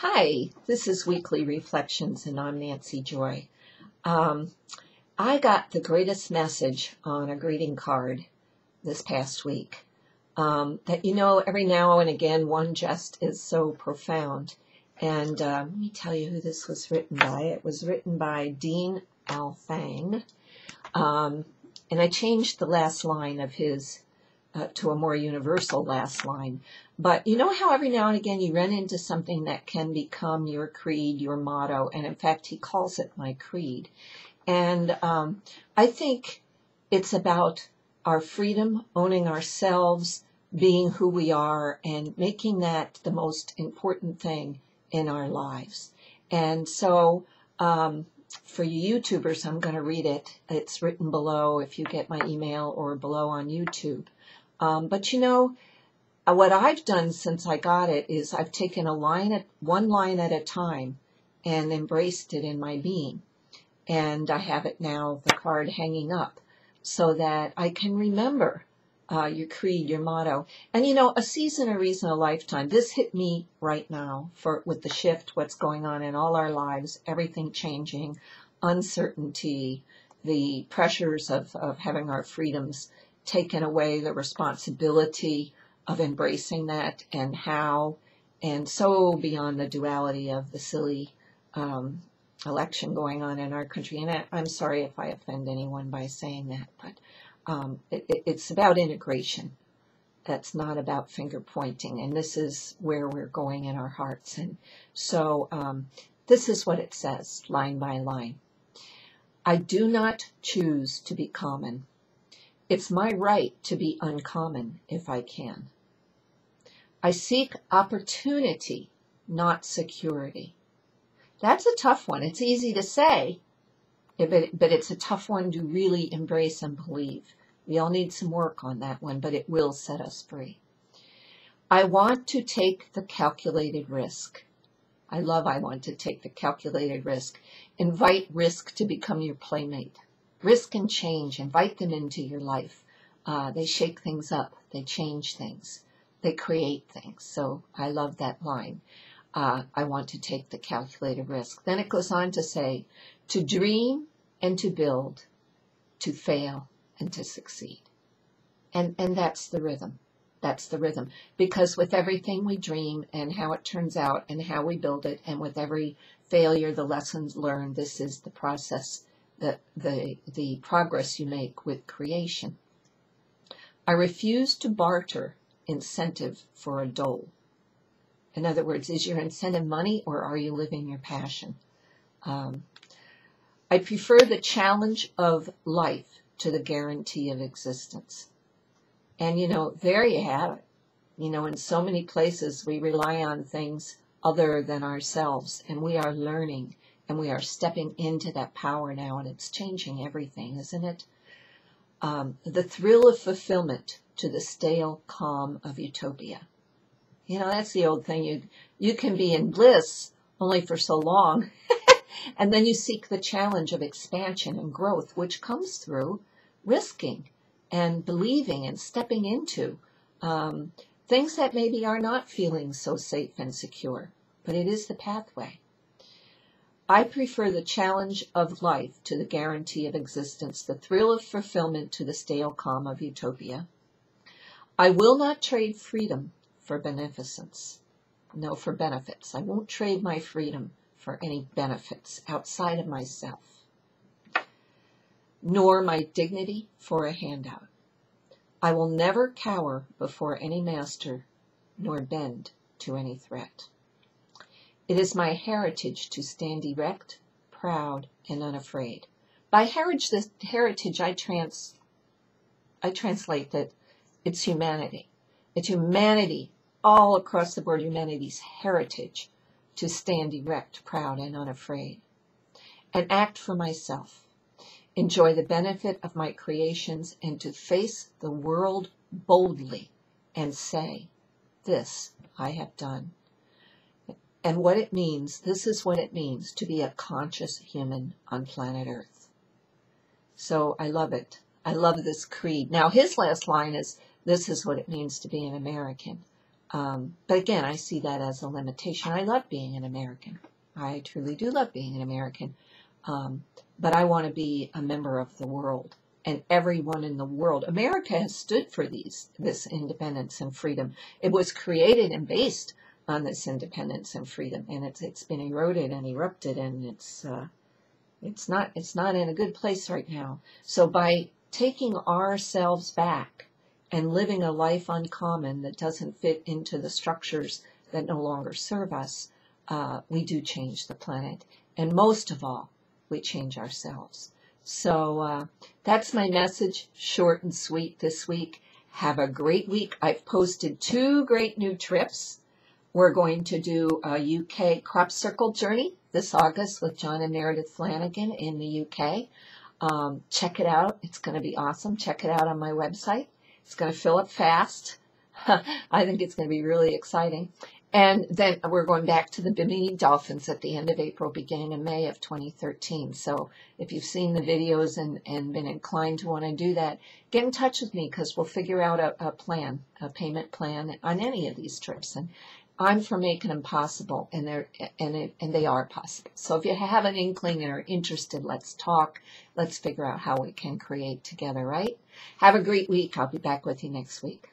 Hi, this is Weekly Reflections, and I'm Nancy Joy. Um, I got the greatest message on a greeting card this past week. Um, that you know, every now and again, one just is so profound. And uh, let me tell you who this was written by. It was written by Dean Alfange. Um, and I changed the last line of his uh, to a more universal last line. But you know how every now and again you run into something that can become your creed, your motto, and in fact, he calls it my creed. And um, I think it's about our freedom, owning ourselves, being who we are, and making that the most important thing in our lives. And so, um, for you YouTubers, I'm going to read it. It's written below if you get my email or below on YouTube. Um, but you know, uh, what I've done since I got it is I've taken a line at one line at a time and embraced it in my being. And I have it now, the card hanging up, so that I can remember uh, your creed, your motto. And you know, a season, a reason, a lifetime. This hit me right now for with the shift, what's going on in all our lives, everything changing, uncertainty, the pressures of, of having our freedoms taken away, the responsibility of embracing that and how, and so beyond the duality of the silly um, election going on in our country. And I, I'm sorry if I offend anyone by saying that, but um, it, it's about integration. That's not about finger pointing, and this is where we're going in our hearts. And so, um, this is what it says, line by line. I do not choose to be common. It's my right to be uncommon if I can. I seek opportunity, not security. That's a tough one. It's easy to say, eh, but, but it's a tough one to really embrace and believe. We all need some work on that one, but it will set us free. I want to take the calculated risk. I love I want to take the calculated risk. Invite risk to become your playmate risk and change. Invite them into your life. Uh, they shake things up. They change things. They create things. So I love that line. Uh, I want to take the calculated risk. Then it goes on to say, to dream and to build, to fail and to succeed. And, and that's the rhythm. That's the rhythm. Because with everything we dream and how it turns out and how we build it, and with every failure, the lessons learned, this is the process the, the, the progress you make with creation. I refuse to barter incentive for a dole. In other words, is your incentive money or are you living your passion? Um, I prefer the challenge of life to the guarantee of existence. And you know, there you have it. You know, in so many places we rely on things other than ourselves and we are learning and we are stepping into that power now, and it's changing everything, isn't it? Um, the thrill of fulfillment to the stale calm of utopia. You know, that's the old thing. You you can be in bliss only for so long, and then you seek the challenge of expansion and growth, which comes through risking and believing and stepping into um, things that maybe are not feeling so safe and secure. But it is the pathway. I prefer the challenge of life to the guarantee of existence, the thrill of fulfillment to the stale calm of utopia. I will not trade freedom for beneficence. No, for benefits. I won't trade my freedom for any benefits outside of myself, nor my dignity for a handout. I will never cower before any master, nor bend to any threat. It is my heritage to stand erect, proud, and unafraid. By heritage, this heritage I trans, I translate that it's humanity. It's humanity, all across the board, humanity's heritage to stand erect, proud, and unafraid. And act for myself. Enjoy the benefit of my creations and to face the world boldly and say, This I have done and what it means. This is what it means to be a conscious human on planet Earth. So I love it. I love this creed. Now, his last line is this is what it means to be an American. Um, but again, I see that as a limitation. I love being an American. I truly do love being an American. Um, but I want to be a member of the world and everyone in the world. America has stood for these, this independence and freedom. It was created and based on this independence and freedom, and it's it's been eroded and erupted, and it's uh, it's not it's not in a good place right now. So by taking ourselves back and living a life uncommon that doesn't fit into the structures that no longer serve us, uh, we do change the planet, and most of all, we change ourselves. So uh, that's my message, short and sweet this week. Have a great week. I've posted two great new trips. We're going to do a UK crop circle journey this August with John and Meredith Flanagan in the UK. Um, check it out. It's going to be awesome. Check it out on my website. It's going to fill up fast. I think it's going to be really exciting. And then we're going back to the Bimini Dolphins at the end of April, beginning of May of 2013. So if you've seen the videos and, and been inclined to want to do that, get in touch with me because we'll figure out a, a plan, a payment plan on any of these trips. And I'm for making them possible, and they're and it, and they are possible. So if you have an inkling and are interested, let's talk. Let's figure out how we can create together. Right? Have a great week. I'll be back with you next week.